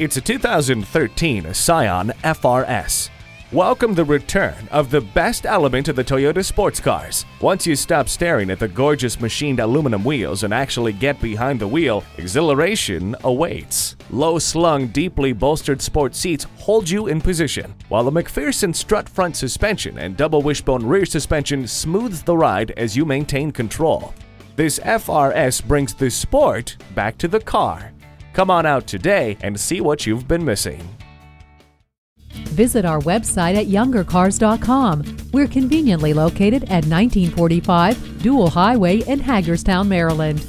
It's a 2013 Scion FRS. Welcome the return of the best element of the Toyota sports cars. Once you stop staring at the gorgeous machined aluminum wheels and actually get behind the wheel, exhilaration awaits. Low-slung, deeply bolstered sport seats hold you in position, while the MacPherson strut front suspension and double wishbone rear suspension smooths the ride as you maintain control. This FRS brings the sport back to the car. Come on out today and see what you've been missing. Visit our website at youngercars.com. We're conveniently located at 1945 Dual Highway in Hagerstown, Maryland.